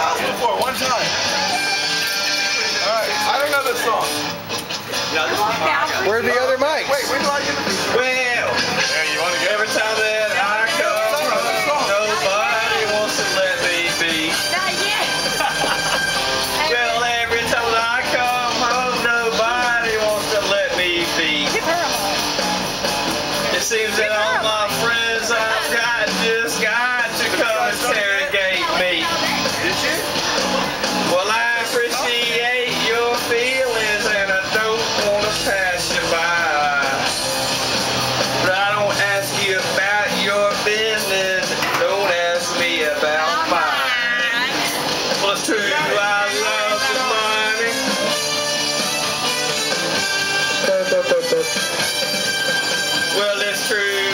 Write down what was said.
house before, one time. Alright, I don't know this song. Yeah, the other mics? Wait, where do I get the Well, you to. Every time that I come, nobody wants to let me be. Not yet. well, every time I come nobody wants to let me be. It seems that all my friends I've got just got to come and true.